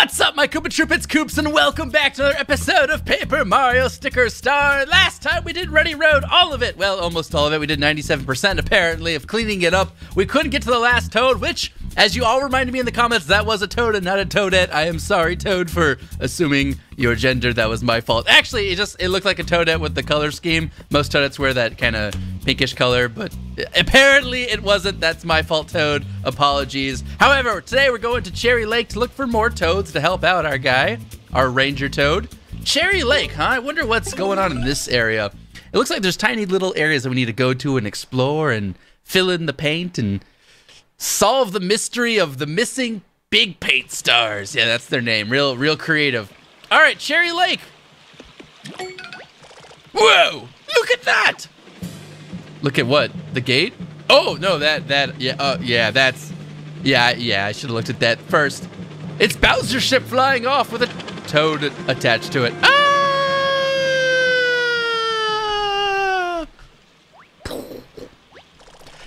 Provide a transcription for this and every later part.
What's up, my Koopa Troop? It's Koops, and welcome back to another episode of Paper Mario Sticker Star. Last time we did Ruddy Road, all of it. Well, almost all of it. We did 97% apparently of cleaning it up. We couldn't get to the last toad, which, as you all reminded me in the comments, that was a toad and not a toadette. I am sorry, Toad, for assuming your gender. That was my fault. Actually, it just it looked like a toadette with the color scheme. Most toadettes wear that kind of pinkish color, but apparently it wasn't. That's my fault, Toad. Apologies. However, today we're going to Cherry Lake to look for more toads to help out our guy, our Ranger Toad. Cherry Lake, huh? I wonder what's going on in this area. It looks like there's tiny little areas that we need to go to and explore and fill in the paint and solve the mystery of the missing big paint stars. Yeah, that's their name. Real, real creative. All right, Cherry Lake. Whoa! Look at that! Look at what? The gate? Oh no, that that yeah, uh, yeah, that's yeah, yeah. I should have looked at that first. It's Bowser's ship flying off with a toad attached to it. Ah!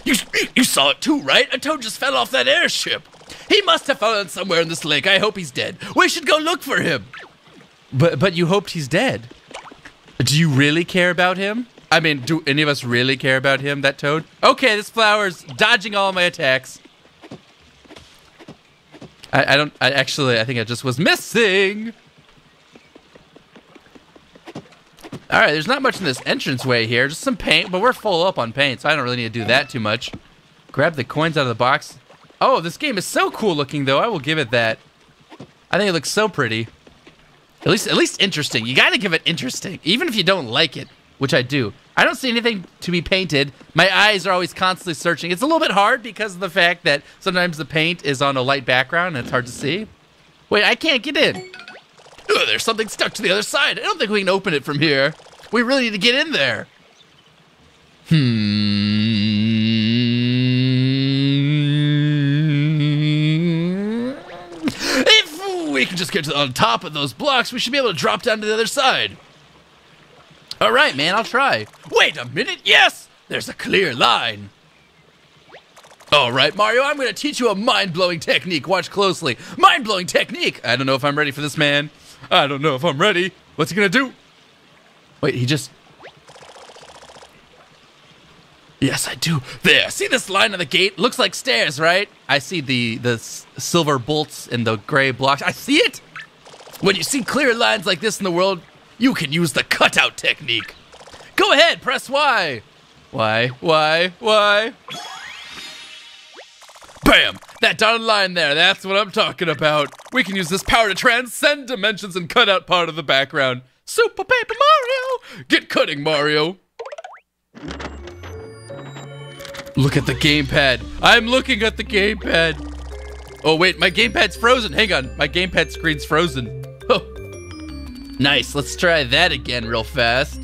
You, you saw it too, right? A toad just fell off that airship. He must have fallen somewhere in this lake. I hope he's dead. We should go look for him. But but you hoped he's dead. Do you really care about him? I mean, do any of us really care about him, that toad? Okay, this flower's dodging all my attacks. I, I don't, I actually, I think I just was missing. All right, there's not much in this entranceway here. Just some paint, but we're full up on paint, so I don't really need to do that too much. Grab the coins out of the box. Oh, this game is so cool looking, though. I will give it that. I think it looks so pretty. At least, at least interesting. You got to give it interesting, even if you don't like it, which I do. I don't see anything to be painted. My eyes are always constantly searching. It's a little bit hard because of the fact that sometimes the paint is on a light background and it's hard to see. Wait, I can't get in. Ugh, there's something stuck to the other side. I don't think we can open it from here. We really need to get in there. Hmm. If we can just get to the, on top of those blocks, we should be able to drop down to the other side. All right, man, I'll try. Wait a minute. Yes, there's a clear line. All right, Mario, I'm going to teach you a mind-blowing technique. Watch closely. Mind-blowing technique. I don't know if I'm ready for this, man. I don't know if I'm ready. What's he going to do? Wait, he just... Yes, I do. There. See this line on the gate? Looks like stairs, right? I see the the silver bolts and the gray blocks. I see it. When you see clear lines like this in the world, you can use the cutout technique. Go ahead, press Y. Y, Y, Y. Bam! That dotted line there, that's what I'm talking about. We can use this power to transcend dimensions and cut out part of the background. Super Paper Mario! Get cutting, Mario! Look at the gamepad. I'm looking at the gamepad. Oh, wait, my gamepad's frozen. Hang on, my gamepad screen's frozen. Nice, let's try that again real fast.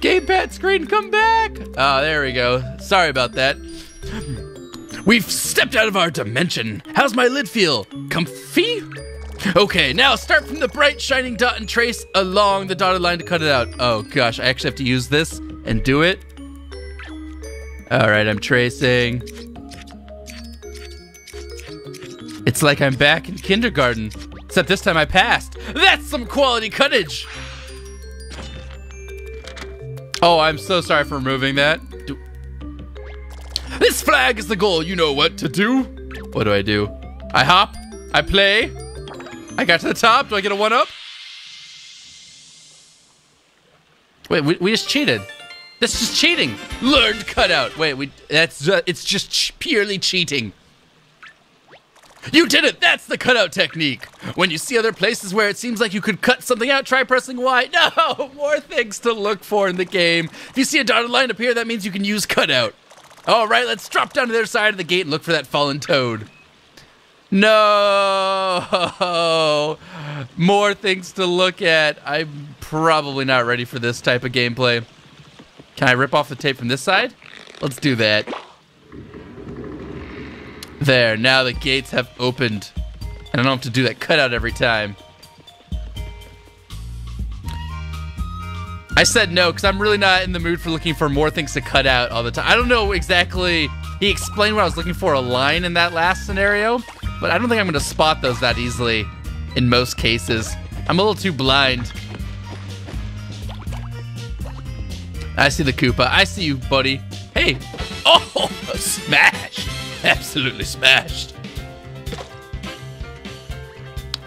Gamepad screen, come back! Oh, there we go. Sorry about that. We've stepped out of our dimension. How's my lid feel? Comfy? Okay, now start from the bright shining dot and trace along the dotted line to cut it out. Oh gosh, I actually have to use this and do it. All right, I'm tracing. It's like I'm back in kindergarten, except this time I passed. That's some quality cuttage. Oh, I'm so sorry for removing that. Do- this flag is the goal. You know what to do. What do I do? I hop. I play. I got to the top. Do I get a one up? Wait, we, we just cheated. That's just cheating. Learned cutout. Wait, we that's uh, it's just ch- purely cheating. You did it! That's the cutout technique! When you see other places where it seems like you could cut something out, try pressing Y. No! More things to look for in the game. If you see a dotted line appear, that means you can use cutout. Alright, let's drop down to the other side of the gate and look for that fallen toad. No! More things to look at. I'm probably not ready for this type of gameplay. Can I rip off the tape from this side? Let's do that. There, now the gates have opened. And I don't have to do that cutout every time. I said no because I'm really not in the mood for looking for more things to cut out all the time. I don't know exactly. He explained what I was looking for a line in that last scenario, but I don't think I'm going to spot those that easily. in most cases. I'm a little too blind. I see the Koopa. I see you, buddy. Hey. Oh, smashed. Absolutely smashed.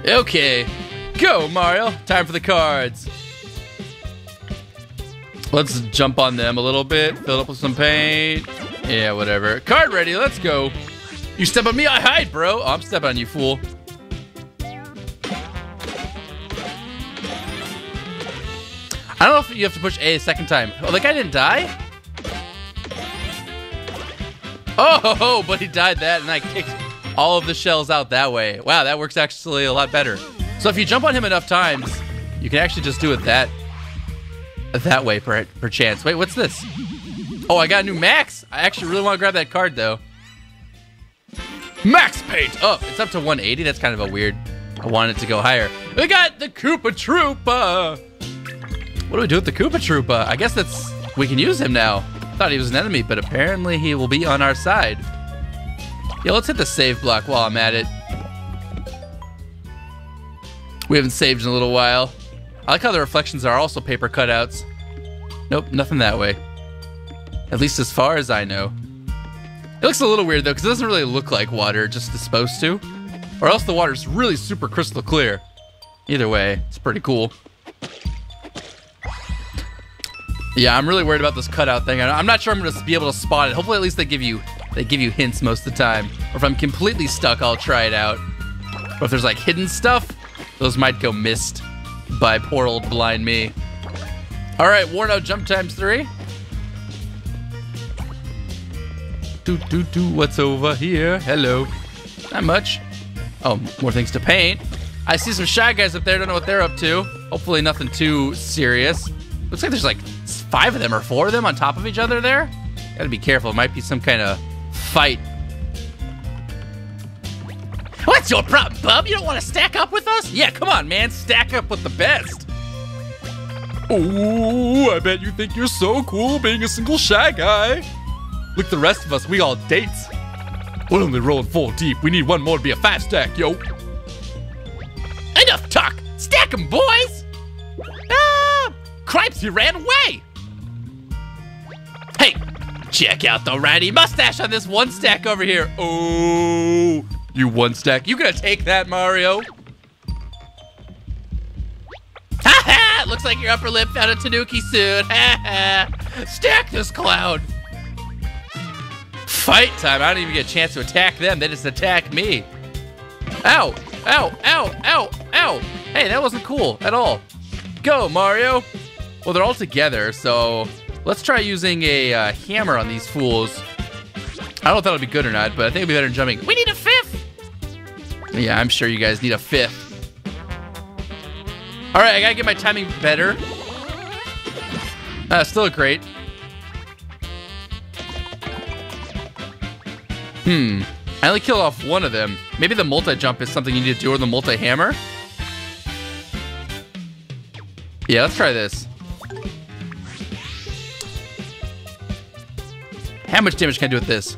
Okay. Go, Mario. Time for the cards. Let's jump on them a little bit. Fill up with some paint. Yeah, whatever. Card ready. Let's go. You step on me, I hide, bro. Oh, I'm stepping on you, fool. I don't know if you have to push A a second time. Oh, the guy didn't die? Oh, but he died that, and I kicked all of the shells out that way. Wow, that works actually a lot better. So if you jump on him enough times, you can actually just do it that that way per, per chance. Wait, what's this? Oh, I got a new max. I actually really want to grab that card, though. Max paint! Oh, it's up to 180. That's kind of a weird. I wanted to go higher. We got the Koopa Troopa! What do we do with the Koopa Troopa? I guess that's... We can use him now. Thought he was an enemy, but apparently he will be on our side. Yeah, let's hit the save block while I'm at it. We haven't saved in a little while. I like how the reflections are also paper cutouts. Nope, nothing that way. At least as far as I know. It looks a little weird though, because it doesn't really look like water, just is supposed to. Or else the water's really super crystal clear. Either way, it's pretty cool. Yeah, I'm really worried about this cutout thing. I'm not sure I'm gonna be able to spot it. Hopefully, at least they give you they give you hints most of the time. Or if I'm completely stuck, I'll try it out. But if there's like hidden stuff, those might go missed by poor old blind me. All right, Warno, jump times three. Do do do. What's over here? Hello. Not much. Oh, more things to paint. I see some shy guys up there. Don't know what they're up to. Hopefully, nothing too serious. Looks like there's like five of them or four of them on top of each other there. Gotta be careful. It might be some kind of fight. What's your problem, bub? You don't want to stack up with us? Yeah, come on, man. Stack up with the best. Ooh, I bet you think you're so cool being a single shy guy. Look, the rest of us, we all dates. We're only rolling four deep. We need one more to be a five stack, yo. Enough talk. Stack 'em, boys. Ah, cripes, you ran away. Check out the ratty mustache on this one stack over here. Oh, you one stack. You gonna take that, Mario? Ha ha! Looks like your upper lip found a Tanuki suit. Ha ha! Stack this clown. Fight time. I don't even get a chance to attack them. They just attack me. Ow! Ow! Ow! Ow! Ow! Hey, that wasn't cool at all. Go, Mario. Well, they're all together, so let's try using a uh, hammer on these fools. I don't know if that'll be good or not, but I think it'll be better than jumping. We need a fifth! Yeah, I'm sure you guys need a fifth. All right, I gotta get my timing better. Uh, still great. Hmm. I only killed off one of them. Maybe the multi-jump is something you need to do, or the multi-hammer? Yeah, let's try this. How much damage can I do with this?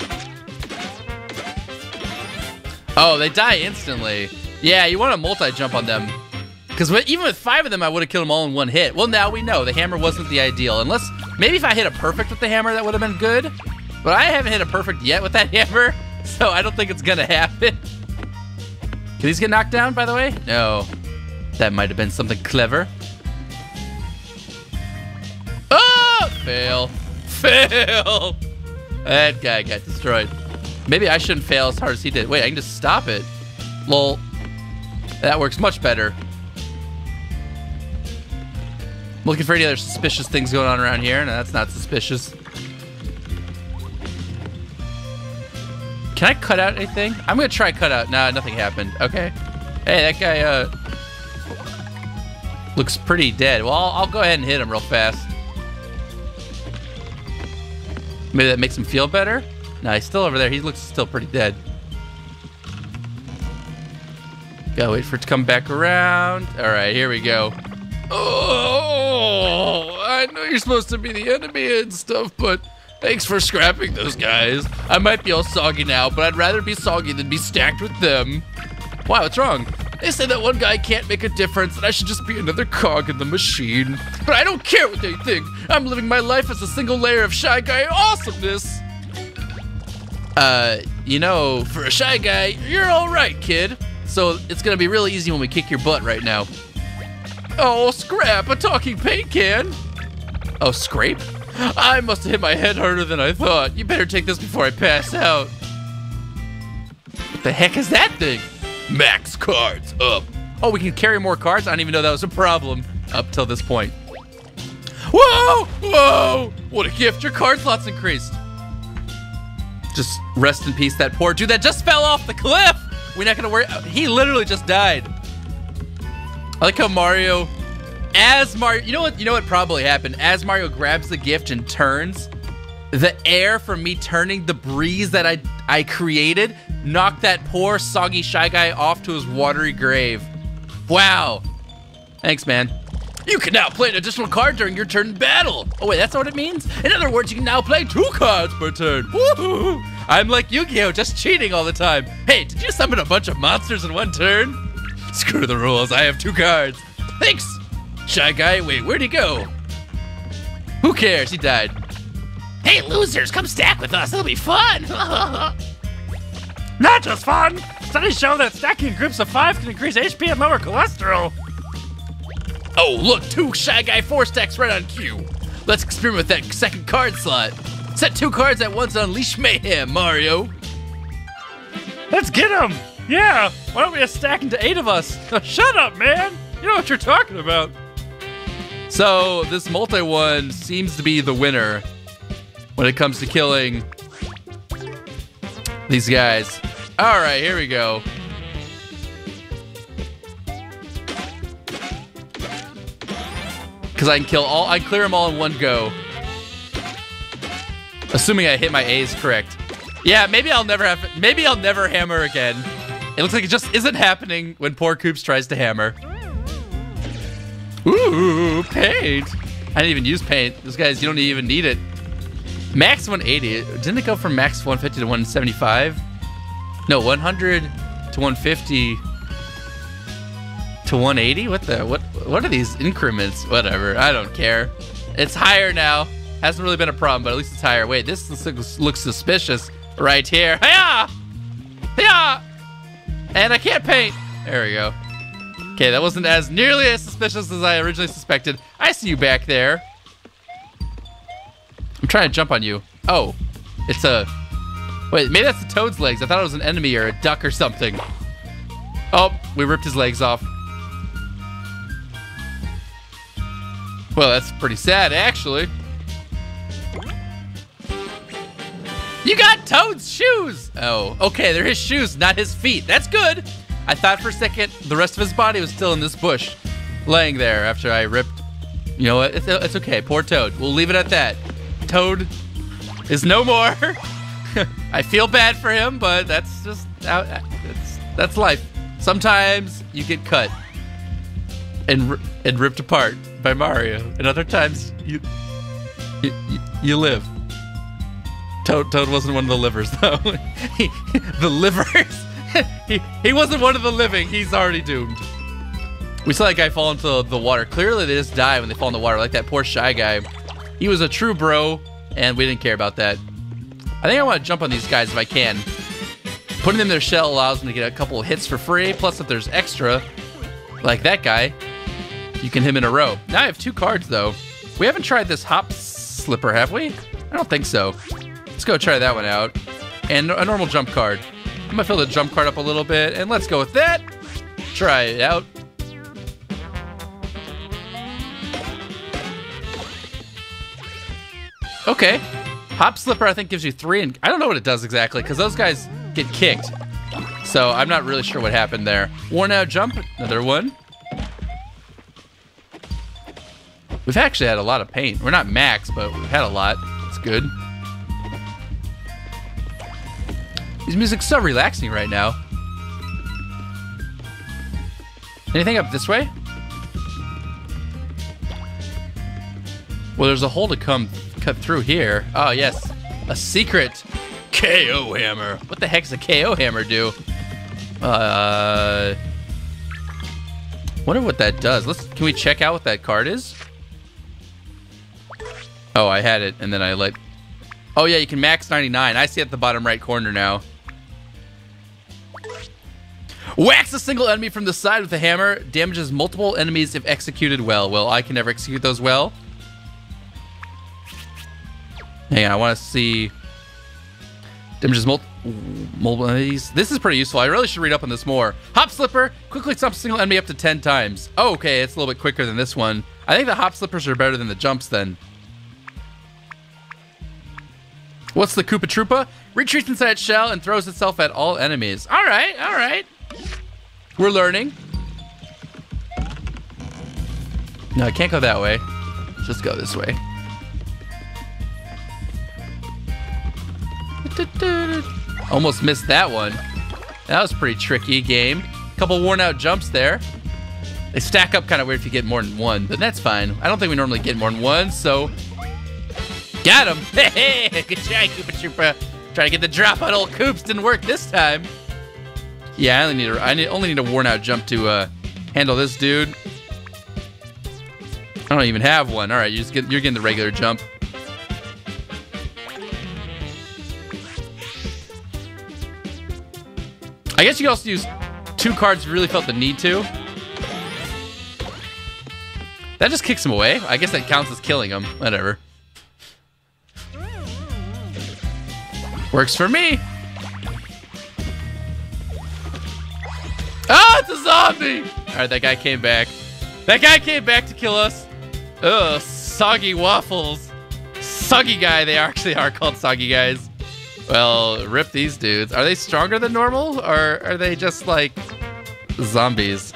Oh, they die instantly. Yeah, you want to multi-jump on them. Because even with five of them, I would have killed them all in one hit. Well, now we know. The hammer wasn't the ideal. Unless, maybe if I hit a perfect with the hammer, that would have been good. But I haven't hit a perfect yet with that hammer. So I don't think it's going to happen. Can these get knocked down, by the way? No. That might have been something clever. Oh! Fail. Fail! That guy got destroyed. Maybe I shouldn't fail as hard as he did. Wait, I can just stop it. Lol. That works much better. looking for any other suspicious things going on around here. No, that's not suspicious. Can I cut out anything? I'm gonna try cut out. Nah, nothing happened. Okay. Hey, that guy uh looks pretty dead. Well, I'll, I'll go ahead and hit him real fast. Maybe that makes him feel better? No, he's still over there. He looks still pretty dead. Gotta wait for it to come back around. All right, here we go. Oh, I know you're supposed to be the enemy and stuff, but thanks for scrapping those guys. I might be all soggy now, but I'd rather be soggy than be stacked with them. Wow, what's wrong? They say that one guy can't make a difference and I should just be another cog in the machine. But I don't care what they think. I'm living my life as a single layer of Shy Guy awesomeness. Uh, you know, for a Shy Guy, you're alright, kid. So it's gonna be really easy when we kick your butt right now. Oh, scrap, a talking paint can. Oh, scrape? I must have hit my head harder than I thought. You better take this before I pass out. What the heck is that thing? Max cards up. Oh, we can carry more cards? I didn't even know that was a problem up till this point. Whoa! Whoa! What a gift. Your card slots increased. Just rest in peace, that poor dude that just fell off the cliff. We're not gonna worry. Uh, he literally just died. I like how Mario, as Mario, you know what? You know what probably happened? As Mario grabs the gift and turns, the air from me turning the breeze that I I created knocked that poor soggy shy guy off to his watery grave. Wow. Thanks, man. You can now play an additional card during your turn in battle. Oh wait, that's not what it means? In other words, you can now play two cards per turn. Woohoo! I'm like Yu-Gi-Oh, just cheating all the time. Hey, did you summon a bunch of monsters in one turn? Screw the rules, I have two cards. Thanks! Shy guy, wait, where'd he go? Who cares? He died. Hey, losers, come stack with us. It'll be fun. Not just fun. Studies show that stacking groups of five can increase HP and lower cholesterol. Oh, look, two Shy Guy 4 stacks right on cue. Let's experiment with that second card slot. Set two cards at once and unleash mayhem, Mario. Let's get him. Yeah. Why don't we just stack into eight of us? shut up, man. You know what you're talking about. So, this multi one seems to be the winner when it comes to killing these guys. All right, here we go. Because I can kill all, I clear them all in one go. Assuming I hit my A's correct. Yeah, maybe I'll never have, maybe I'll never hammer again. It looks like it just isn't happening when poor Koops tries to hammer. Ooh, paint. I didn't even use paint. Those guys, you don't even need it. Max 180. Didn't it go from max 150 to 175? No, 100 to 150 to 180. What the? What? What are these increments? Whatever. I don't care. It's higher now. Hasn't really been a problem, but at least it's higher. Wait, this looks, looks suspicious right here. Hiya! yeah. And I can't paint. There we go. Okay, that wasn't as nearly as suspicious as I originally suspected. I see you back there. I'm trying to jump on you. Oh, it's a... Wait, maybe that's the toad's legs. I thought it was an enemy or a duck or something. Oh, we ripped his legs off. Well, that's pretty sad, actually. You got Toad's shoes! Oh, okay, they're his shoes, not his feet. That's good. I thought for a second the rest of his body was still in this bush, laying there after I ripped. You know what? It's, it's okay. Poor Toad. We'll leave it at that. Toad is no more. I feel bad for him, but that's just that's that's life. Sometimes you get cut and and ripped apart by Mario, and other times you you, you live. Toad Toad wasn't one of the livers though. he, the livers. he he wasn't one of the living. He's already doomed. We saw that guy fall into the water. Clearly, they just die when they fall in the water, like that poor shy guy. He was a true bro, and we didn't care about that. I think I want to jump on these guys if I can. Putting them in their shell allows them to get a couple of hits for free. Plus, if there's extra, like that guy, you can hit him in a row. Now I have two cards, though. We haven't tried this hop slipper, have we? I don't think so. Let's go try that one out. And a normal jump card. I'm gonna fill the jump card up a little bit, and let's go with that. Try it out. Okay. Hop Slipper, I think, gives you three, and I don't know what it does exactly, because those guys get kicked. So I'm not really sure what happened there. Worn Out Jump, another one. We've actually had a lot of paint. We're not max, but we've had a lot. It's good. His music's so relaxing right now. Anything up this way? Well, there's a hole to come cut through here. Oh, yes. A secret KO hammer. What the heck does a KO hammer do? Uh, Wonder what that does. Let's. Can we check out what that card is? Oh, I had it, and then I let. Oh yeah, you can max 99. I see at the bottom right corner now. Wax a single enemy from the side with a hammer. Damages multiple enemies if executed well. Well, I can never execute those well. Hang on, I want to see. Damages multiple. This is pretty useful. I really should read up on this more. Hop Slipper quickly a single enemy up to 10 times. Oh, okay, it's a little bit quicker than this one. I think the Hop Slippers are better than the jumps then. What's the Koopa Troopa? Retreats inside its shell and throws itself at all enemies. All right, all right. We're learning. No, I can't go that way. Just go this way. Almost missed that one. That was pretty tricky game. Couple worn out jumps there. They stack up kind of weird if you get more than one, but that's fine. I don't think we normally get more than one, so got him. Hey, good try, Koopa Troopa. Try to get the drop on old Koops. Didn't work this time. Yeah, I only need a, I need, only need a worn out jump to uh, handle this dude. I don't even have one. All right, you just you're getting the regular jump. I guess you could also use two cards if you really felt the need to. That just kicks him away. I guess that counts as killing him. Whatever. Works for me. Ah, it's a zombie! Alright, that guy came back. That guy came back to kill us. Ugh, soggy waffles. Soggy guy, they actually are called soggy guys. Well, rip these dudes. Are they stronger than normal? Or are they just like zombies?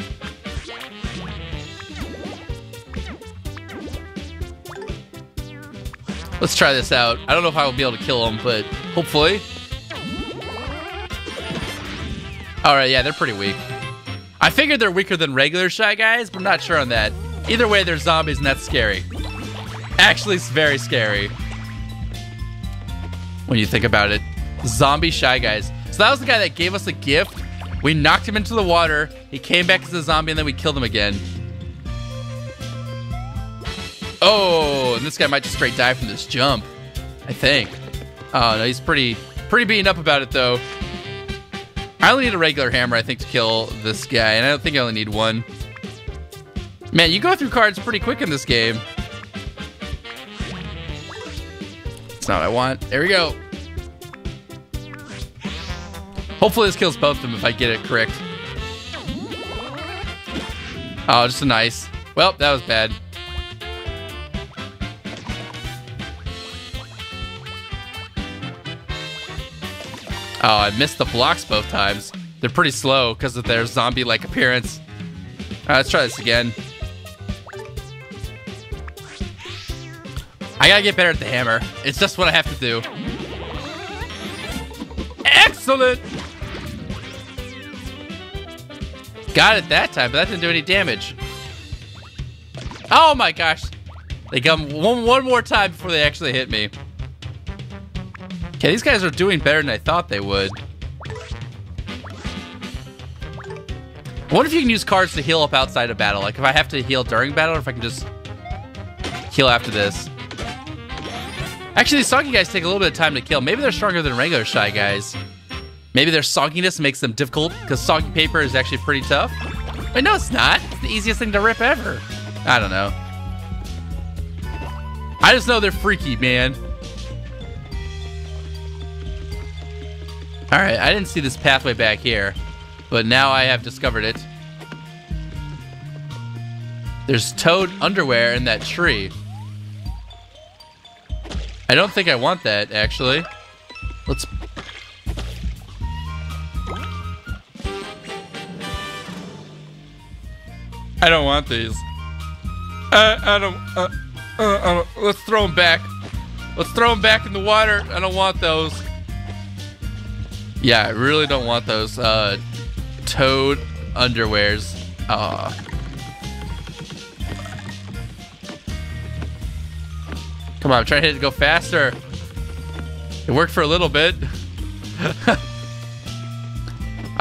Let's try this out. I don't know if I will be able to kill them, but hopefully. Alright, yeah, they're pretty weak. I figured they're weaker than regular Shy Guys, but I'm not sure on that. Either way, they're zombies and that's scary. Actually, it's very scary. When you think about it. Zombie Shy Guys. So that was the guy that gave us a gift. We knocked him into the water. He came back as a zombie and then we killed him again. Oh, and this guy might just straight die from this jump. I think. Oh, no, he's pretty, pretty beaten up about it, though. I only need a regular hammer, I think, to kill this guy, and I don't think I only need one. Man, you go through cards pretty quick in this game. That's not what I want. There we go. Hopefully this kills both of them if I get it correct. Oh, just a nice. Well, that was bad. Oh, I missed the blocks both times. They're pretty slow because of their zombie-like appearance. Let's try this again. I gotta get better at the hammer. It's just what I have to do. Excellent! Got it that time, but that didn't do any damage. Oh my gosh. They come one, one more time before they actually hit me. Okay, these guys are doing better than I thought they would. I wonder if you can use cards to heal up outside of battle. Like if I have to heal during battle, or if I can just heal after this. Actually, these soggy guys take a little bit of time to kill. Maybe they're stronger than regular shy guys. Maybe their sogginess makes them difficult, because soggy paper is actually pretty tough. Wait, no, it's not. It's the easiest thing to rip ever. I don't know. I just know they're freaky, man. All right, I didn't see this pathway back here, but now I have discovered it. There's toad underwear in that tree. I don't think I want that, actually. Let's... I don't want these. I, I don't... Uh, uh, I don't... Let's throw them back. Let's throw them back in the water. I don't want those. Yeah, I really don't want those uh, toad underwears. Aw. Come on, I'm trying to hit it go faster. It worked for a little bit. I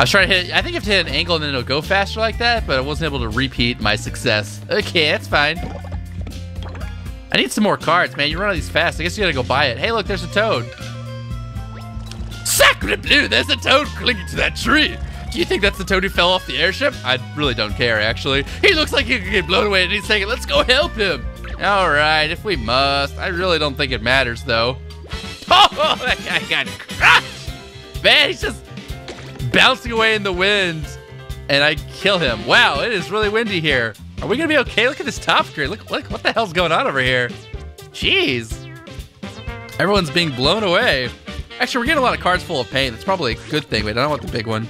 was trying to hit. I think you have to hit an angle and then it'll go faster like that, but I wasn't able to repeat my success. Okay, that's fine. I need some more cards, man. You run all these fast. I guess you gotta go buy it. Hey, look, there's a toad. Sacre there's a toad clinging to that tree. Do you think that's the toad who fell off the airship? I really don't care, actually. He looks like he could get blown away any second. Let's go help him. All right, if we must. I really don't think it matters, though. Oh, that guy got crushed. Man, he's just bouncing away in the wind, and I kill him. Wow, it is really windy here. Are we gonna be okay? Look at this top screen. Look, look, what the hell's going on over here? Jeez. Everyone's being blown away. Actually, we're getting a lot of cards full of paint. That's probably a good thing. Wait, I don't want the big one.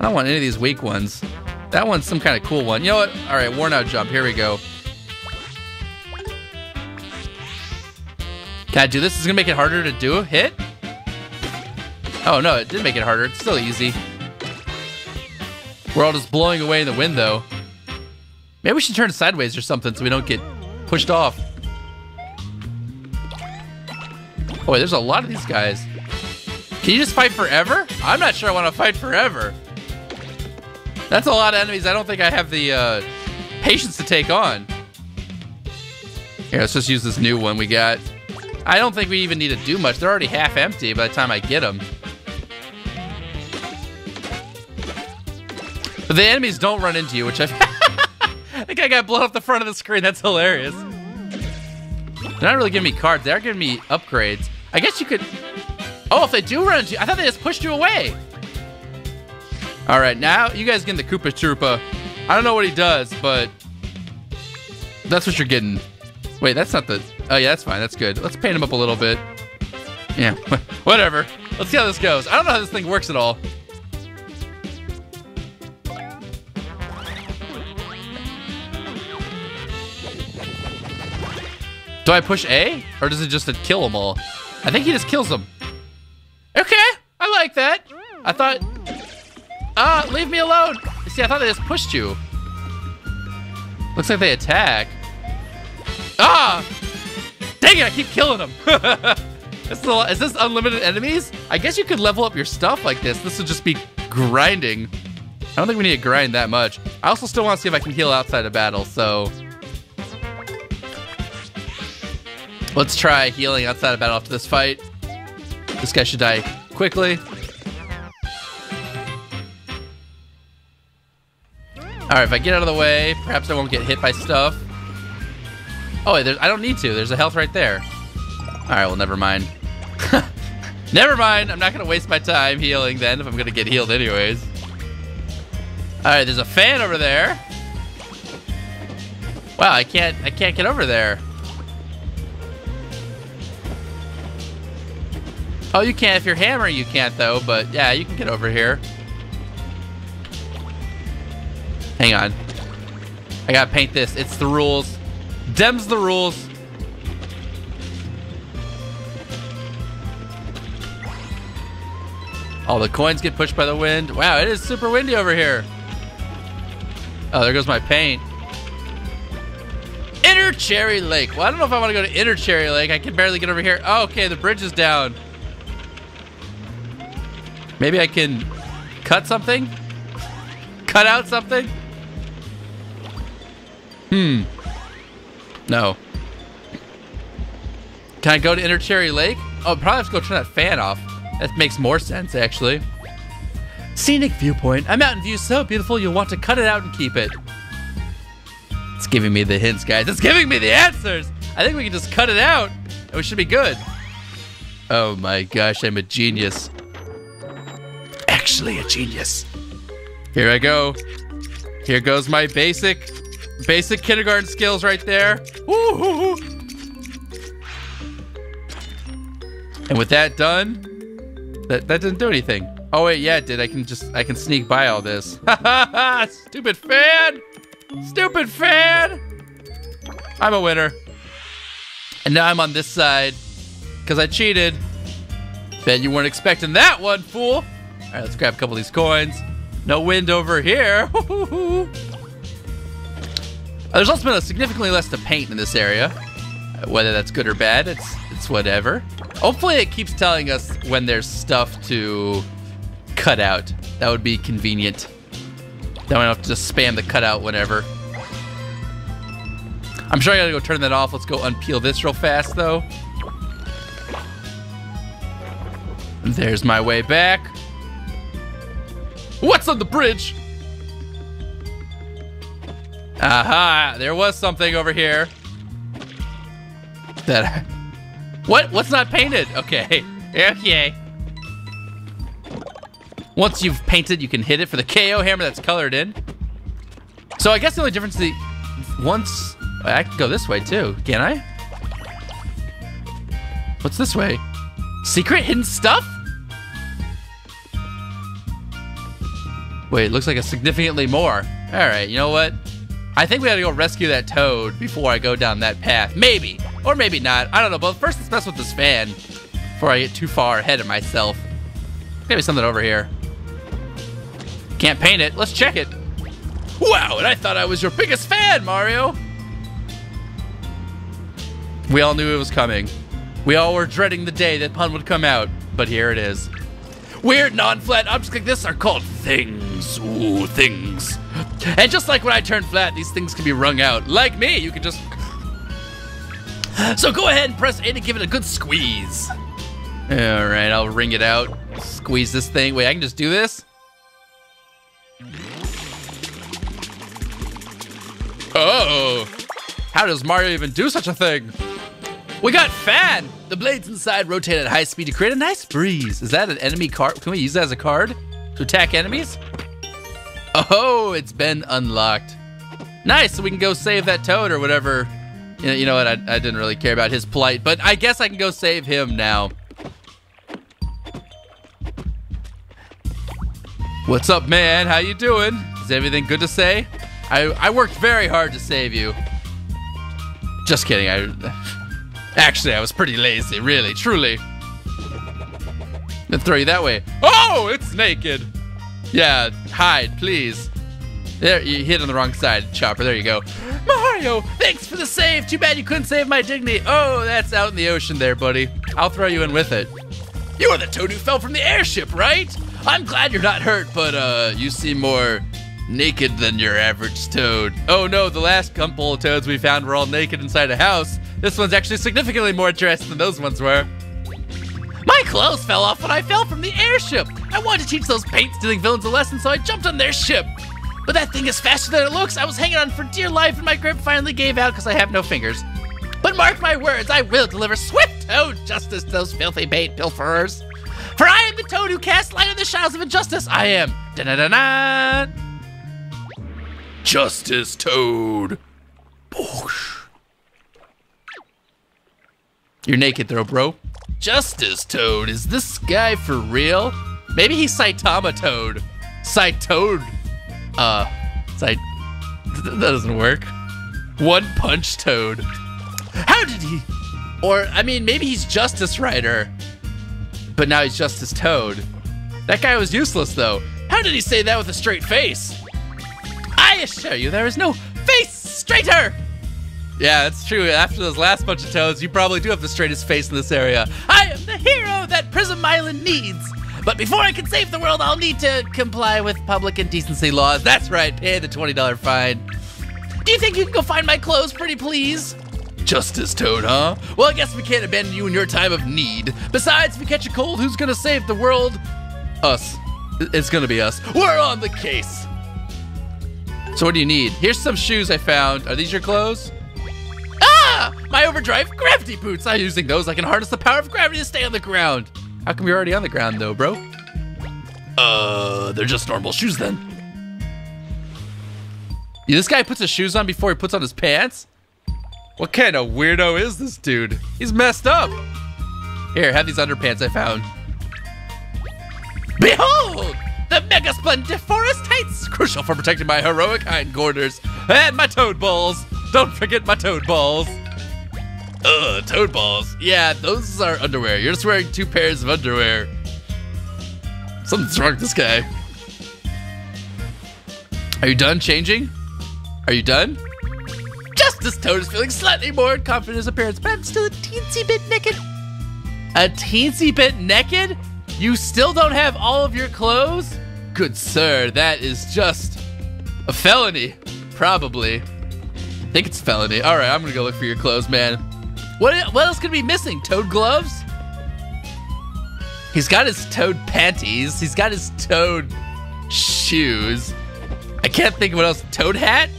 I don't want any of these weak ones. That one's some kind of cool one. You know what? All right, worn out jump. Here we go. Can I do this? Is gonna make it harder to do a hit? Oh no, it did make it harder. It's still easy. We're all just blowing away in the wind though. Maybe we should turn sideways or something so we don't get pushed off. Oh, wait, there's a lot of these guys. Can you just fight forever? I'm not sure I want to fight forever. That's a lot of enemies I don't think I have the uh, patience to take on. Here, let's just use this new one we got. I don't think we even need to do much. They're already half empty by the time I get them. But the enemies don't run into you, which I've... I think I got blown off the front of the screen. That's hilarious. They're not really giving me cards. They're giving me upgrades. I guess you could... Oh, if they do run into you... I thought they just pushed you away. All right, now you guys getting the Koopa Troopa. I don't know what he does, but... That's what you're getting. Wait, that's not the... Oh, yeah, that's fine. That's good. Let's paint him up a little bit. Yeah, whatever. Let's see how this goes. I don't know how this thing works at all. Do I push A? Or does it just kill them all? I think he just kills them. Okay, I like that. I thought... Ah, uh, leave me alone. See, I thought they just pushed you. Looks like they attack. Ah! Dang it, I keep killing them. is, is this unlimited enemies? I guess you could level up your stuff like this. This would just be grinding. I don't think we need to grind that much. I also still want to see if I can heal outside of battle, so... Let's try healing outside of battle after this fight. This guy should die quickly. Alright, if I get out of the way, perhaps I won't get hit by stuff. Oh, wait, I don't need to. There's a health right there. Alright, well, never mind. never mind. I'm not going to waste my time healing then if I'm going to get healed anyways. Alright, there's a fan over there. Wow, I can't I can't get over there. Oh, you can't. If you're hammering, you can't, though. But, yeah, you can get over here. Hang on. I gotta paint this. It's the rules. Dem's the rules. All the coins get pushed by the wind. Wow, it is super windy over here. Oh, there goes my paint. Inner Cherry Lake. Well, I don't know if I want to go to Inner Cherry Lake. I can barely get over here. Oh, okay, the bridge is down. Maybe I can cut something? Cut out something? Hmm. No. Can I go to Inner Cherry Lake? Oh, probably have to go turn that fan off. That makes more sense, actually. Scenic viewpoint. A mountain view so beautiful you'll want to cut it out and keep it. It's giving me the hints, guys. It's giving me the answers. I think we can just cut it out and we should be good. Oh my gosh, I'm a genius. Actually a genius. Here I go. Here goes my basic Basic kindergarten skills right there. And with that done, that, that didn't do anything. Oh wait, yeah, it did. I can just, I can sneak by all this. Stupid fan! Stupid fan! I'm a winner. And now I'm on this side, because I cheated. Bet you weren't expecting that one, fool. All right, let's grab a couple of these coins. No wind over here. There's also been significantly less to paint in this area. Uh, whether that's good or bad, it's it's whatever. Hopefully it keeps telling us when there's stuff to cut out. That would be convenient. Then I don't have to just spam the cutout whenever. I'm sure I gotta go turn that off. Let's go unpeel this real fast, though. There's my way back. What's on the bridge? Aha! There was something over here. That. What? What's not painted? Okay. Okay. Once you've painted, you can hit it for the KO hammer that's colored in. So I guess the only difference is the once I can go this way too, can I? What's this way? Secret hidden stuff? Wait, it looks like a significantly more. All right, you know what? I think we gotta go rescue that toad before I go down that path. Maybe, or maybe not. I don't know. But first, let's mess with this fan before I get too far ahead of myself. Maybe something over here. Can't paint it. Let's check it. Wow, and I thought I was your biggest fan, Mario. We all knew it was coming. We all were dreading the day that pun would come out, but here it is. Weird non-flat objects like this are called things. Ooh, things. And just like when I turn flat, these things can be wrung out. Like me, you can just... So go ahead and press A to give it a good squeeze. All right, I'll wring it out. Squeeze this thing. Wait, I can just do this? Oh! How does Mario even do such a thing? We got fan! The blades inside rotate at high speed to create a nice breeze. Is that an enemy card? Can we use that as a card to attack enemies? Oh, it's been unlocked. Nice, so we can go save that toad or whatever. You know, you know what, I, I didn't really care about his plight, but I guess I can go save him now. What's up, man? How you doing? Is everything good to say? I, I worked very hard to save you. Just kidding. I actually I was pretty lazy, really, truly. Let's throw you that way. Oh, it's naked. Yeah, hide, please. There, you hit on the wrong side, Chopper. There you go. Mario, thanks for the save. Too bad you couldn't save my dignity. Oh, that's out in the ocean there, buddy. I'll throw you in with it. You are the toad who fell from the airship, right? I'm glad you're not hurt, but uh, you seem more naked than your average toad. Oh no, the last couple of toads we found were all naked inside a house. This one's actually significantly more dressed than those ones were. My clothes fell off when I fell from the airship. I wanted to teach those paint stealing villains a lesson, so I jumped on their ship. But that thing is faster than it looks. I was hanging on for dear life, and my grip finally gave out because I have no fingers. But mark my words, I will deliver swift toad justice to those filthy bait pilferers. For I am the toad who casts light on the shadows of injustice. I am. Da da da da. Justice Toad. Boosh. You're naked, though, bro. Justice Toad. Is this guy for real? Maybe he's Saitama Toad. Saitoad. Uh, Sait. That doesn't work. One Punch Toad. How did he? Or, I mean, maybe he's Justice Rider. But now he's Justice Toad. That guy was useless, though. How did he say that with a straight face? I assure you, there is no face straighter! Yeah, that's true. After those last bunch of toads, you probably do have the straightest face in this area. I am the hero that Prism Island needs. But before I can save the world, I'll need to comply with public indecency laws. That's right, pay the $20 fine. Do you think you can go find my clothes, pretty please? Justice Toad, huh? Well, I guess we can't abandon you in your time of need. Besides, if we catch a cold, who's gonna save the world? Us. It's gonna be us. We're on the case. So what do you need? Here's some shoes I found. Are these your clothes? Ah! My overdrive gravity boots! I'm using those. I can harness the power of gravity to stay on the ground. How come you're already on the ground though, bro? Uh, they're just normal shoes then. Yeah, this guy puts his shoes on before he puts on his pants? What kind of weirdo is this dude? He's messed up. Here, have these underpants I found. Behold! The Mega Splendiforous Tights! Crucial for protecting my heroic hindquarters. And my toad balls! Don't forget my toad balls! Ugh, toad balls. Yeah, those are underwear. You're just wearing two pairs of underwear. Something's wrong with this guy. Are you done changing? Are you done? Justice Toad is feeling slightly more confident in his appearance, but I'm still a teensy bit naked. A teensy bit naked? You still don't have all of your clothes? good sir, that is just a felony. Probably. I think it's felony. All right, I'm gonna go look for your clothes, man. What, what else could be missing? Toad gloves? He's got his toad panties. He's got his toad shoes. I can't think of what else. Toad hat?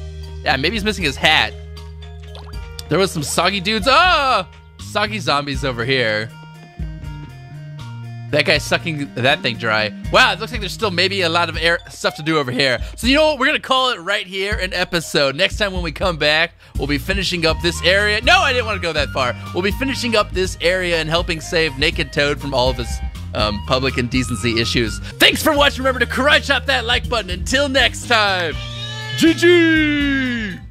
Yeah, maybe he's missing his hat. There was some soggy dudes. Oh! Soggy zombies over here. That guy's sucking that thing dry. Wow, it looks like there's still maybe a lot of air stuff to do over here. So you know what? We're gonna call it right here an episode. Next time when we come back, we'll be finishing up this area. No, I didn't want to go that far. We'll be finishing up this area and helping save Naked Toad from all of his um, public indecency issues. Thanks for watching. Remember to crunch up that like button. Until next time, GG.